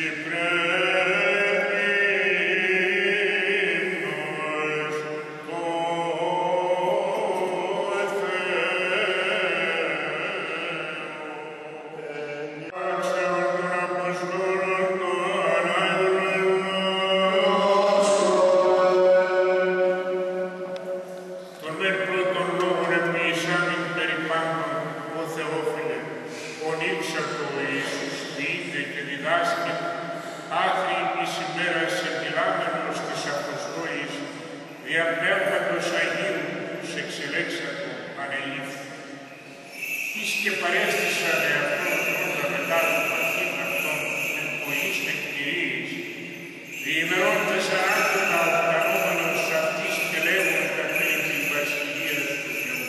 Τον Εις και παρέστησαν εαυτόν πρώτα μετά των παθήν αυτών εν πολλής τεκμηρίης, διημερών τεσσαράκονα οκτανόμενος αυτής και λέγοντας περί της βασιλείας του Θεού.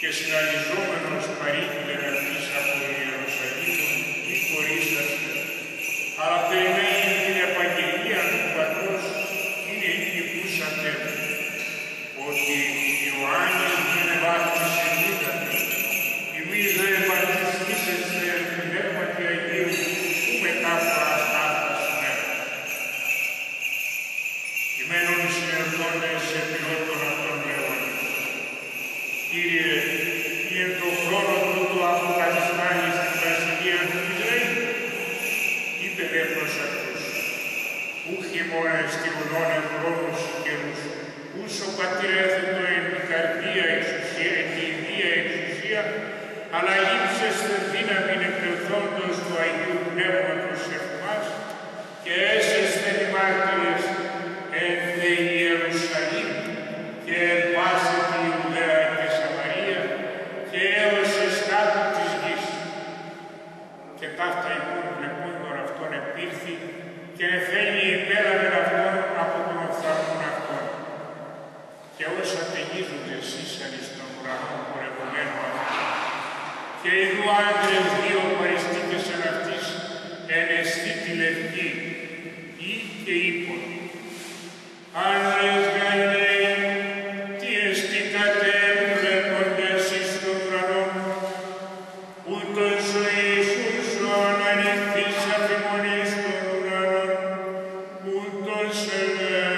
Και συναλλιζόμενος παρήγγειλε αυτής από ούσο πατήρ έθετο εν την καρδία εξουσία, εν την ιδία εξουσία, αλλά ύψεστε δύναμην εκπληρωθόντος του Αγίου Πνεύματος εμάς και έσεστε οι μάρτυρες λευκή ή και ύπον. Άντρες Γαλιλαίοι, τι εστί κατέβουλεποντες εις τον ουρανό, ούτως ο Ιησούς ο αναληφθής αφημονής των ουρανών, ούτως ελέξεται,